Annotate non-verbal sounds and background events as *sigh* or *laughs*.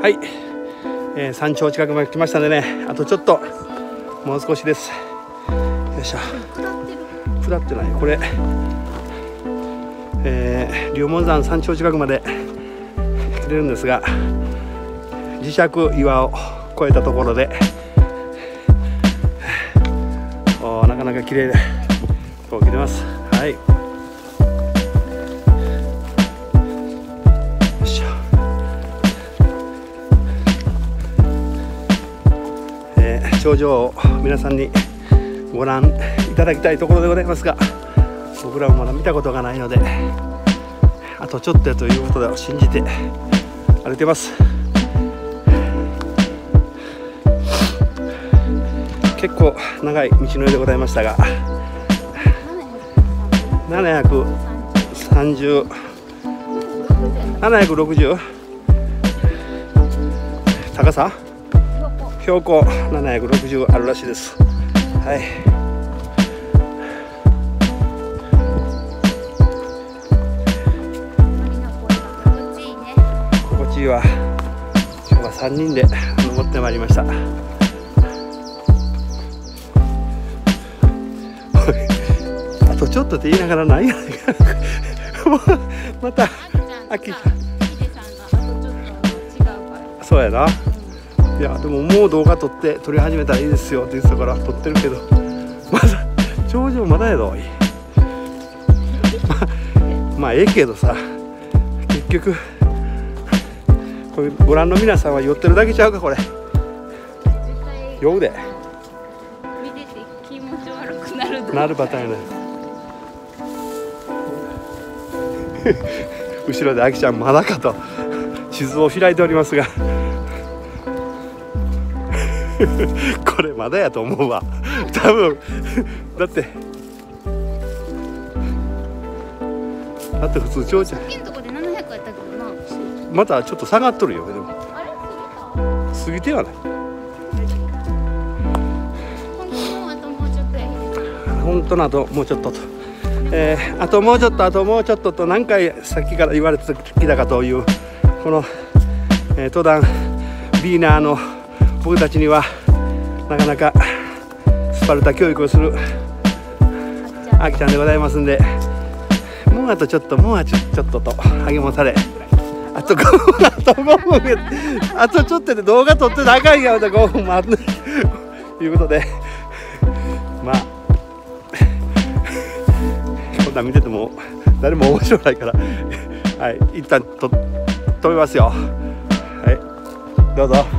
はい、えー、山頂近くまで来ましたんでね。あとちょっと。もう少しです。よいしょ。下ってない。これ。えー、龍門山山頂近くまで。来れるんですが。磁石岩を越えたところで。おなかなか綺麗。でこう来てます。はい。ー頂上を皆さんにご覧いただきたいところでございますが僕らもまだ見たことがないのであとちょっとということで信じて歩いてます。結構長い道のりでございましたが730 760高さ？標高760あるらしいです。はい。心地いいわ。今日は3人で登ってまいりました。*laughs* あとちょっとって言いながらなん。*laughs* やまた飽きたそうやないやでももう動画撮って撮り始めたらいいですよって言ってたから撮ってるけど。*laughs* まだ頂上まだやろ *laughs* まあまあええけどさ。結局これご覧の皆さんは寄ってるだけちゃうかこれ。酔うで。見てて気持ち悪くなる。なるパターンやね。*laughs* 後ろであきちゃんまだかと。地図を開いておりますが *laughs* これまだやと思うわ。多分。だって。だって普通ちょうちゃん。金とこで700やったけどな。またちょっと下がっとるよでも。過過ぎてはない。本当のあともうちょっとや。本当のあともうちょっとと、えーあともうちょっとあともうちょっとと何回さっきから言われてきたかというこの、えー登壇ビーナーの僕たちにはなかなかスパルタ教育をするあきちゃんでございますんでもうあとちょっともうあとちょっとと励まされあと5分あと5分あとちょっとで動画撮って長いやん5分もある。ということでまあこんなん見てても誰も面白いからはい一旦と止めますよ。はいどうぞ。